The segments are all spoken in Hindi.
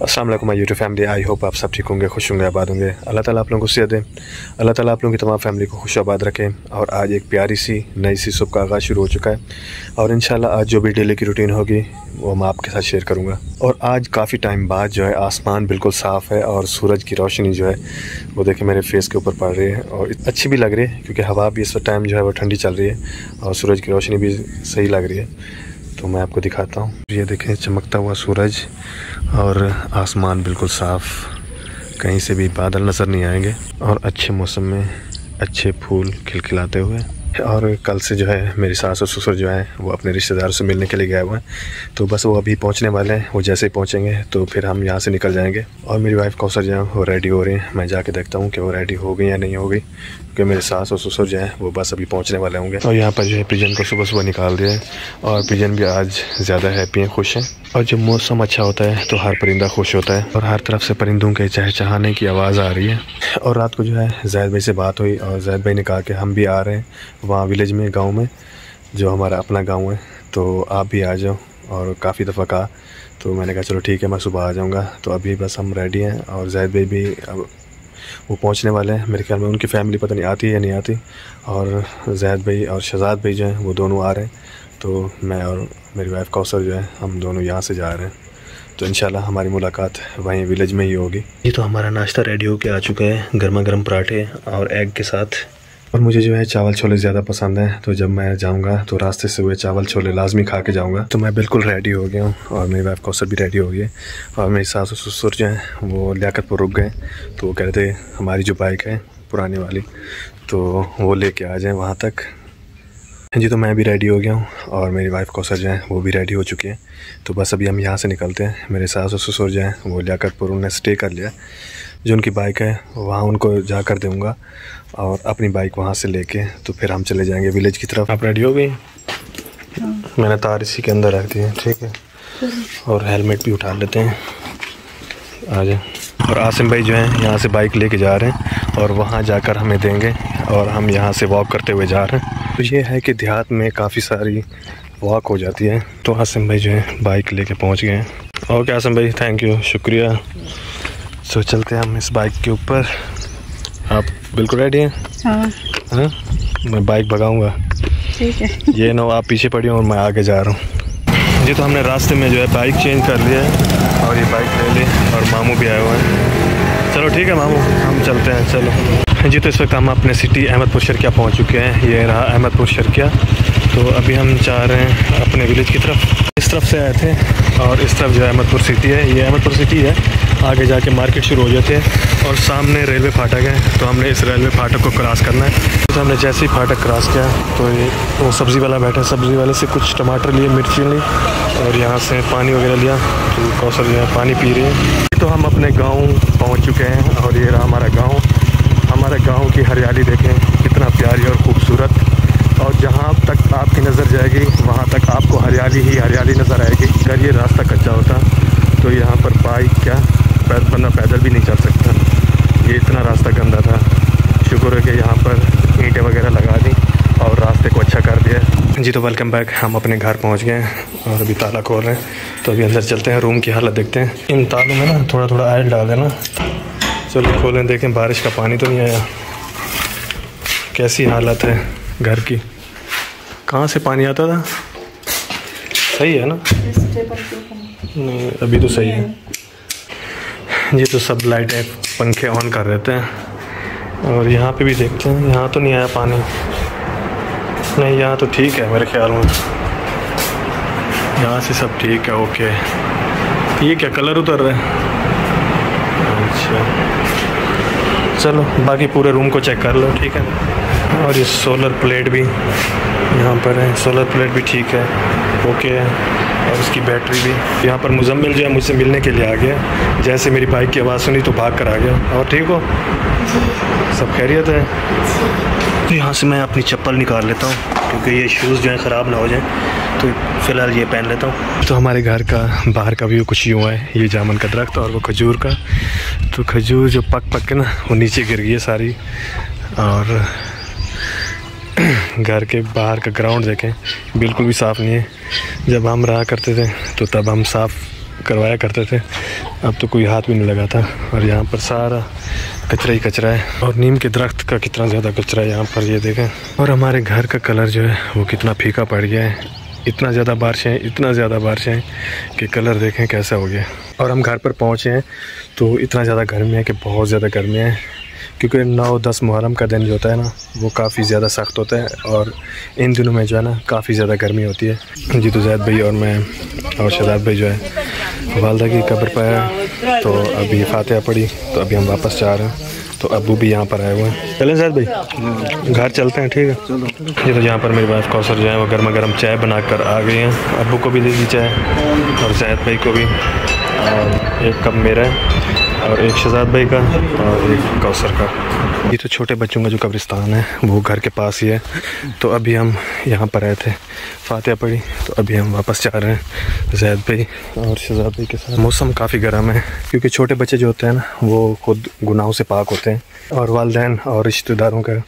वालेकुम my YouTube family I hope आप सब ठीक होंगे, खुश होंगे, आबाद होंगे। अल्लाह ताला आप लोगों को सेहत दें। अल्लाह ताला आप लोगों की तमाम फैमिली को खुश आबाद रखें। और आज एक प्यारी सी, नई सी सुबह का आगाज़ शुरू हो चुका है। और इन आज जो भी डेली की रूटीन होगी, वो मैं आपके साथ शेयर करूँगा। और आज काफ़ी टाइम बाद जो है, आसमान बिल्कुल साफ़ है और सूरज की रोशनी जो है, वो देखे मेरे फेस के ऊपर पड़ रही है। और अच्छी भी लग रही है, क्योंकि हवा भी इस टाइम जो है, वो ठंडी चल रही है। और सूरज की रोशनी भी सही लग रही है। तो मैं आपको दिखाता हूँ। ये देखें, चमकता हुआ सूरज और आसमान बिल्कुल साफ़। कहीं से भी बादल नज़र नहीं आएँगे और अच्छे मौसम में अच्छे फूल खिलखिलाते हुए। और कल से जो है, मेरी सास और ससुर जो है, वो अपने रिश्तेदारों से मिलने के लिए गए हुए हैं। तो बस वो अभी पहुँचने वाले हैं, वो जैसे ही पहुँचेंगे तो फिर हम यहाँ से निकल जाएँगे। और मेरी वाइफ कौसर जो है, वो रेडी हो रही हैं। मैं जाके देखता हूँ कि वो रेडी हो गई या नहीं हो गई, क्योंकि मेरे सास और ससुर जो है, वो बस अभी पहुँचने वाले होंगे। और यहाँ पर जो है पिजन को सुबह सुबह निकाल दिया है। और पिजन भी आज ज़्यादा हैप्पी हैं, खुश हैं। और जब मौसम अच्छा होता है तो हर परिंदा खुश होता है। और हर तरफ़ से परिंदों के चहचहाने की आवाज़ आ रही है। और रात को जो है, जैद भाई से बात हुई और जैद भाई ने कहा कि हम भी आ रहे हैं वहाँ विलेज में, गाँव में, जो हमारा अपना गाँव है। तो आप भी आ जाओ। और काफ़ी दफ़ा कहा तो मैंने कहा, चलो ठीक है, मैं सुबह आ जाऊँगा। तो अभी बस हम रेडी हैं और जैद भाई भी अब वो पहुँचने वाले हैं। मेरे ख्याल में उनकी फ़ैमिली पता नहीं आती है या नहीं आती। और जैद भाई और शहजाद भाई जो हैं, वो दोनों आ रहे हैं। तो मैं और मेरी वाइफ कौसर जो है हम दोनों यहाँ से जा रहे हैं। तो इन हमारी मुलाकात वहीं विलेज में ही होगी। ये तो हमारा नाश्ता रेडी होके आ चुका है गर्मा गर्म पराठे और एग के साथ। और मुझे जो है चावल छोले ज़्यादा पसंद हैं तो जब मैं जाऊँगा तो रास्ते से हुए चावल छोले लाजमी खा के जाऊँगा। तो मैं बिल्कुल रेडी हो गया हूँ और मेरी वाइफ कौसर भी रेडी हो गई है। और मेरी सास और ससुर जो हैं वो लियाकत पर रुक गए तो वो कह रहे थे हमारी जो बाइक है पुरानी वाली तो वो लेके आ जाएँ वहाँ तक। जी तो मैं भी रेडी हो गया हूँ और मेरी वाइफ कौसर जो है वो भी रेडी हो चुकी है। तो बस अभी हम यहाँ से निकलते हैं। मेरे सास और ससुर जो हैं वो लियाकतपुर उन्होंने स्टे कर लिया। जो उनकी बाइक है वहाँ उनको जा कर दूँगा और अपनी बाइक वहाँ से लेके तो फिर हम चले जाएँगे विलेज की तरफ़। आप रेडी हो गई? हाँ। मैंने तार इसी के अंदर रख दी है ठीक है? और हेलमेट भी उठा लेते हैं। आ जाए। और आसिम भाई जो हैं यहाँ से बाइक लेके जा रहे हैं और वहाँ जाकर हमें देंगे और हम यहाँ से वॉक करते हुए जा रहे हैं। तो ये है कि देहात में काफ़ी सारी वॉक हो जाती है। तो आसिम भाई जो है बाइक लेके पहुँच गए हैं। ओके आसिम भाई थैंक यू शुक्रिया। सो चलते हैं हम इस बाइक के ऊपर। आप बिल्कुल रेडी हैं? हाँ, हाँ? मैं बाइक भगाऊँगा। ठीक है। ये नो आप पीछे पड़ी और मैं आगे जा रहा हूँ। जी तो हमने रास्ते में जो है बाइक चेंज कर लिया है और ये बाइक ले ली और मामू भी आए हुए हैं। चलो ठीक है मामू, हम चलते हैं, चलो। जी तो इस वक्त हम अपने सिटी अहमदपुर शर्किया पहुँच चुके हैं। ये रहा अहमदपुर शर्किया। तो अभी हम चाह रहे हैं अपने विलेज की तरफ़। इस तरफ़ से आए थे और इस तरफ़ जो अहमदपुर सिटी है। ये अहमदपुर सिटी है। आगे जाके मार्केट शुरू हो जाती है और सामने रेलवे फाटक है। तो हमने इस रेलवे फाटक को क्रॉस करना है। तो हमने जैसे ही फाटक क्रॉस किया तो ये वो सब्ज़ी वाला बैठा सब्ज़ी वाले से कुछ टमाटर लिए, मिर्ची ली और यहाँ से पानी वगैरह लिया। तो कौशल जो है पानी पी रही है। तो हम अपने गाँव पहुँच चुके हैं और ये रहा हमारा गाँव। हमारे गाँव की हरियाली देखें, कितना प्यारी और ख़ूबसूरत। और जहाँ तक आपकी नज़र जाएगी, वहाँ तक आपको हरियाली ही हरियाली नज़र आएगी। अगर ये रास्ता कच्चा होता तो यहाँ पर बाइक क्या बंदा पैदल भी नहीं चल सकता। ये इतना रास्ता गंदा था। शुक्र है कि यहाँ पर ईंटें वगैरह लगा दी और रास्ते को अच्छा कर दिया। जी तो वेलकम बैक हम अपने घर पहुँच गए हैं और अभी ताला खोल रहे हैं। तो अभी अंदर चलते हैं रूम की हालत देखते हैं। इन तालों में ना थोड़ा थोड़ा आयल डाल देना। चलो खोलें, देखें, बारिश का पानी तो नहीं आया। कैसी हालत है घर की? कहाँ से पानी आता था? सही है ना? नहीं, अभी तो सही है। ये तो सब लाइटें पंखे ऑन कर देते हैं। और यहाँ पे भी देखते हैं, यहाँ तो नहीं आया पानी। नहीं, यहाँ तो ठीक है मेरे ख्याल में। यहाँ से सब ठीक है, ओके। ये क्या, कलर उतर रहा है? अच्छा। चलो, बाकी पूरे रूम को चेक कर लो, ठीक है? और ये सोलर प्लेट भी यहाँ पर है। सोलर प्लेट भी ठीक है ओके है। और उसकी बैटरी भी। यहाँ पर मुजम्मिल जो है, मुझसे मिलने के लिए आ गया। जैसे मेरी बाइक की आवाज़ सुनी तो भाग कर आ गया। और ठीक हो? सब खैरियत है? तो यहाँ से मैं अपनी चप्पल निकाल लेता हूँ, क्योंकि ये शूज़ जो है ख़राब ना हो जाए। तो फ़िलहाल ये पहन लेता हूँ। तो हमारे घर का, बाहर का व्यू कुछ यूँ है, ये जामन का दरख्त और वो खजूर का। तो खजूर जो पक पक के ना, वो नीचे गिर गई है सारी। और घर के बाहर का ग्राउंड देखें, बिल्कुल भी साफ़ नहीं है। जब हम रहा करते थे तो तब हम साफ़ करवाया करते थे। अब तो कोई हाथ भी नहीं लगाता और यहाँ पर सारा कचरा ही कचरा है। और नीम के दरख्त का कितना ज़्यादा कचरा है यहाँ पर, ये देखें। और हमारे घर का कलर जो है, वो कितना फीका पड़ गया है। इतना ज़्यादा बारिशें, इतना ज़्यादा बारिशें कि कलर देखें कैसा हो गया। और हम घर पर पहुँचे हैं तो इतना ज़्यादा गर्मी है कि बहुत ज़्यादा गर्मी है, क्योंकि नौ दस मुहर्रम का दिन जो होता है ना, वो काफ़ी ज़्यादा सख्त होता है और इन दिनों में जो है ना, काफ़ी ज़्यादा गर्मी होती है। जी तो जैद भाई और मैं और शहजाद भाई जो है, वालदा की कब्र पर है तो अभी फातह पड़ी तो अभी हम वापस जा रहे हैं। तो अबू भी यहाँ पर आए हुए हैं। चलें जैद भाई। घर चलते हैं, ठीक है? ये तो यहाँ पर मेरी वाइफ कौसर जो है वो गर्मा गर्म चाय बना कर आ गई हैं। अबू को भी दे दी चाय और जैद भाई को भी। और एक कप मेरा है। और एक शहजाद भाई का और एक कौसर का। ये तो छोटे बच्चों का जो कब्रिस्तान है, वो घर के पास ही है। तो अभी हम यहाँ पर आए थे, फातिहा पड़ी। तो अभी हम वापस जा रहे हैं जैद भाई और शहजाद भाई के साथ। मौसम काफ़ी गर्म है, क्योंकि छोटे बच्चे जो होते हैं ना, वो खुद गुनाहों से पाक होते हैं। और वालदेन और रिश्तेदारों का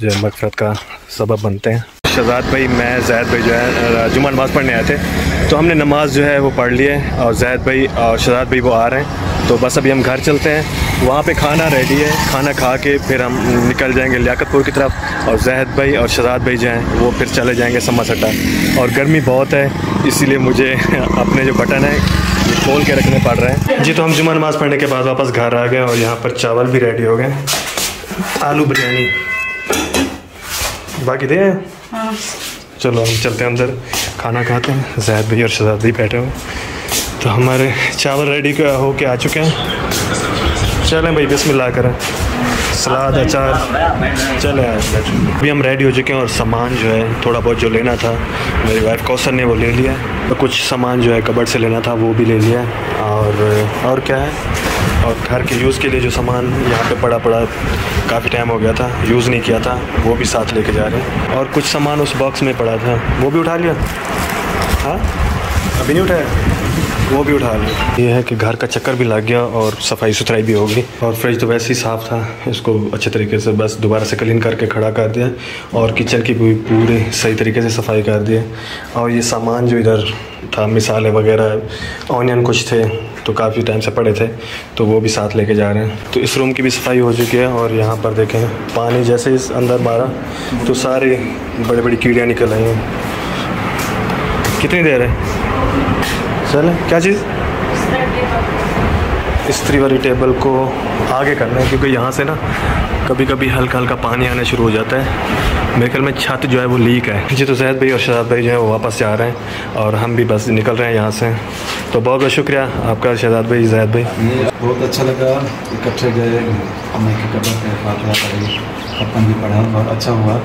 जो मकफरत का सबब बनते हैं। शहजाद भाई, मैं जैद भाई जो है जुम्मा नमाज़ पढ़ने आए थे। तो हमने नमाज़ जो है वो पढ़ ली है और जैद भाई और शहजाद भाई वो आ रहे हैं। तो बस अभी हम घर चलते हैं। वहाँ पे खाना रेडी है, खाना खा के फिर हम निकल जाएँगे लियाकतपुर की तरफ़ और जैद भाई और शहजाद भाई जो हैं, वो फिर चले जाएँगे समा सटा और गर्मी बहुत है, इसीलिए मुझे अपने जो बटन है, ये खोल के रखने पड़ रहे हैं। जी तो हम जुम्मा नमाज़ पढ़ने के बाद वापस घर आ गए और यहाँ पर चावल भी रेडी हो गए। आलू बिरयानी। बाकी दे। चलो हम चलते हैं अंदर, खाना खाते हैं। जैद भाई और शहजाद भाई बैठे हुए तो हमारे चावल रेडी हो के आ चुके हैं। चलें भाई, बिस्मिल्लाह करें। सलाद, अचार। चले अभी हम रेडी हो चुके हैं और सामान जो है, थोड़ा बहुत जो लेना था, मेरी वाइफ कौसर ने वो ले लिया। तो कुछ सामान जो है कबड़ से लेना था, वो भी ले लिया। और और क्या है? और घर के यूज़ के लिए जो सामान यहाँ पे पड़ा पड़ा काफ़ी टाइम हो गया था यूज़ नहीं किया था, वो भी साथ लेके जा रहे हैं। और कुछ सामान उस बॉक्स में पड़ा था, वो भी उठा लिया? हाँ? अभी नहीं उठाया? वो भी उठा लिया। ये है कि घर का चक्कर भी लग गया और सफ़ाई सुथराई भी हो गई और फ्रिज तो वैसे ही साफ़ था, इसको अच्छे तरीके से बस दोबारा से क्लीन करके खड़ा कर दिया और किचन की भी पूरी सही तरीके से सफ़ाई कर दिया। और ये सामान जो इधर था, मिसाले वगैरह ऑनियन कुछ थे तो काफ़ी टाइम से पड़े थे तो वो भी साथ लेके जा रहे हैं। तो इस रूम की भी सफ़ाई हो चुकी है और यहाँ पर देखें, पानी जैसे इस अंदर मारा तो सारी बड़ी बड़ी कीड़ियाँ निकल रही हैं। कितनी देर है? चले, क्या चीज़? स्त्री वाली टेबल को आगे करना है, क्योंकि यहाँ से ना कभी कभी हल्का हल्का पानी आना शुरू हो जाता है। मेरे ख्याल में छत जो है वो लीक है। जी तो जैद भाई और शहजाद भाई जो है वो वापस जा रहे हैं और हम भी बस निकल रहे हैं यहाँ से। तो बहुत बहुत शुक्रिया आपका शहजाद भाई जैद भाई। बहुत अच्छा लगा। इकट्ठे गए अपन भी पढ़ा बहुत अच्छा हुआ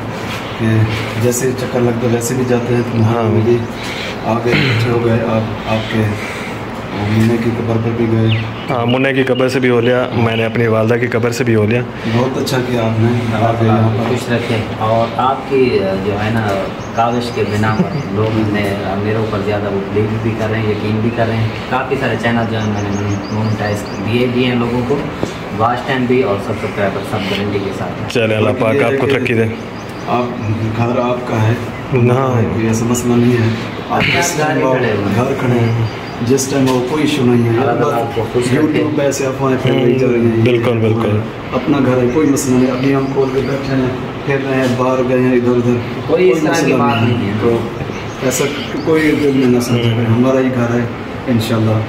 कि जैसे चक्कर लगता वैसे भी जाते हैं। तो हाँ भी आगे इकट्ठे हो गए आप आपके मुन्ने की कब्र पर भी गए। हाँ मुन्ने की कब्र से भी हो लिया मैंने अपनी वालदा की कब्र से भी हो लिया। बहुत अच्छा किया आपने आगे यहाँ पर। खुश रखे। और आपकी जो है ना काविश के बिना लोग ने मेरे ऊपर ज़्यादा वो बिलीव भी कर रहे हैं यकीन भी कर रहे हैं। काफ़ी सारे चैनल जो है मैंने मोनिटाइज दिए दिए हैं लोगों को। वाच टाइम भी और सब सब्सक्राइबर सब गारंटी के साथ। चले अल्लाह पाक आपको तरक्की दे। आप घर आपका है। ना। ऐसा मसला नहीं है। आप घर खड़े हैं। जिस टाइम वो कोई इशू नहीं है यूट्यूब पे ऐसे अफवाहें फैलाई जा रही हैं बिल्कुल बिल्कुल। अपना घर है कोई मसला नहीं अभी हम खोल के बैठे हैं फिर रहे हैं बाहर गए हैं इधर उधर कोई मसला नहीं है। तो ऐसा कोई दिल में ना समझ हमारा ही घर है इनशाला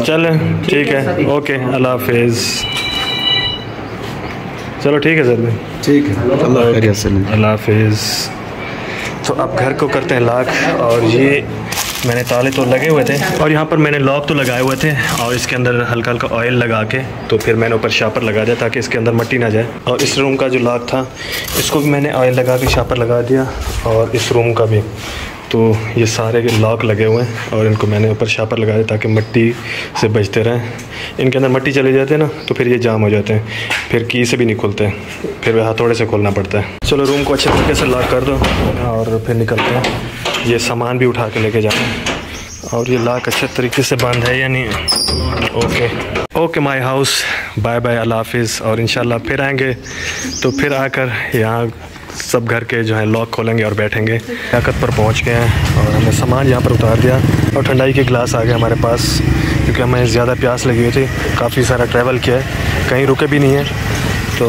चलें ठीक है। ओके अल्लाह हाफिज़। चलो ठीक है सर भाई। ठीक है। अल्लाह अल्लाह हाफिज़। तो अब घर को करते हैं लाख और ये मैंने ताले तो लगे हुए थे। और यहाँ पर मैंने लॉक तो लगाए हुए थे और इसके अंदर हल्का हल्का ऑयल लगा के तो फिर मैंने ऊपर शापर लगा दिया ताकि इसके अंदर मट्टी ना जाए। और इस रूम का जो लॉक था, इसको भी मैंने ऑयल लगा के शापर लगा दिया और इस रूम का भी। तो ये सारे के लॉक लगे हुए हैं और इनको मैंने ऊपर शापर लगा दिया ताकि मट्टी से बचते रहें। इनके अंदर मट्टी चले जाते हैं ना तो फिर ये जाम हो जाते हैं। फिर की से भी नहीं खुलते फिर वह हथौड़े से खोलना पड़ता है। चलो रूम को अच्छे तरीके से लॉक कर दो और फिर निकलते हैं। ये सामान भी उठा के लेके जाना और ये लॉक अच्छे तरीके से बंद है या नहीं okay. Okay my house bye bye अल्लाह हाफिज़ और इन फिर आएँगे। तो फिर आकर यहाँ सब घर के जो है लॉक खोलेंगे और बैठेंगे। ताकत पर पहुँच गए हैं और हमने सामान यहाँ पर उतार दिया। और ठंडाई के गिलास आ गए हमारे पास, क्योंकि हमें ज़्यादा प्यास लगी हुई थी। काफ़ी सारा ट्रैवल किया है। कहीं रुके भी नहीं है। तो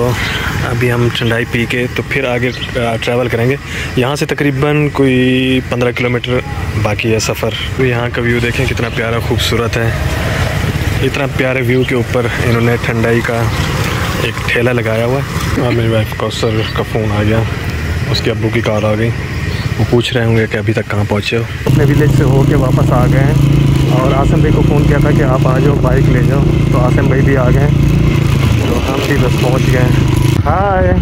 अभी हम ठंडाई पी के तो फिर आगे ट्रैवल करेंगे। यहाँ से तकरीबन कोई पंद्रह किलोमीटर बाकी है सफ़र। तो यहाँ का व्यू देखें, कितना प्यारा, खूबसूरत है। इतना प्यारे व्यू के ऊपर इन्होंने ठंडाई का एक ठेला लगाया हुआ है। और मेरी वाइफ कौसर का फ़ोन आ गया। उसके अब्बू की कार आ गई। वो पूछ रहे होंगे कि अभी तक कहाँ पहुँचे हो। अपने विलेज से होके वापस आ गए हैं। और आसम भाई को फ़ोन किया था कि आप आ जाओ बाइक ले जाओ। तो आसम भाई भी आ गए तो हम भी बस पहुँच गए हाय।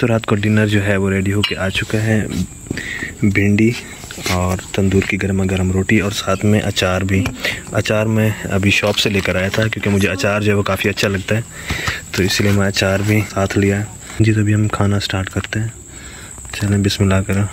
तो रात को डिनर जो है वो रेडी होके आ चुका है। भिंडी और तंदूर की गर्मा गर्म रोटी और साथ में अचार भी। अचार मैं अभी शॉप से लेकर आया था क्योंकि मुझे अचार जो है वो काफ़ी अच्छा लगता है। तो इसलिए मैं अचार भी साथ लिया जी तो अभी हम खाना स्टार्ट करते हैं। चलें, बिस्मिल्लाह करें।